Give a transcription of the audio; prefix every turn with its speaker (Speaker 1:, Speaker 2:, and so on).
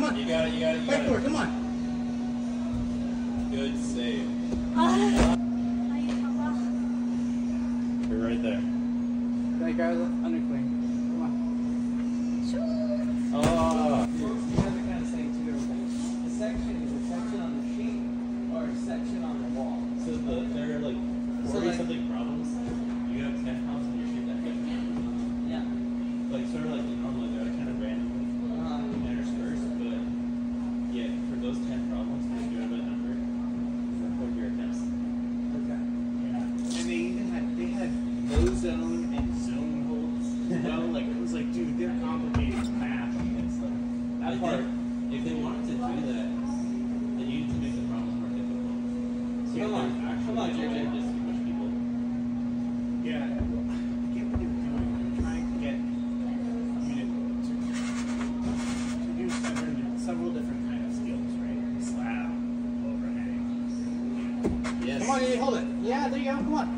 Speaker 1: hold, hold, come on.
Speaker 2: You got it, you got it, you
Speaker 1: Fight
Speaker 2: got
Speaker 1: for
Speaker 2: it.
Speaker 1: it, come on.
Speaker 2: Good save.
Speaker 3: Ah.
Speaker 2: You're right there.
Speaker 1: Then grab the undercling.
Speaker 2: That I
Speaker 4: part.
Speaker 2: think if they wanted to do that, they needed to make the problems more difficult. So
Speaker 5: Come on,
Speaker 2: there's actually
Speaker 5: come on,
Speaker 2: a way
Speaker 5: JJ.
Speaker 2: to distinguish people.
Speaker 4: Yeah, I get what they were doing. They were trying to get. I mean, to, to do several, several different kind of skills, right? Slab, overhang.
Speaker 2: Yes.
Speaker 1: Come on, hold it. Yeah, there you go. Come on.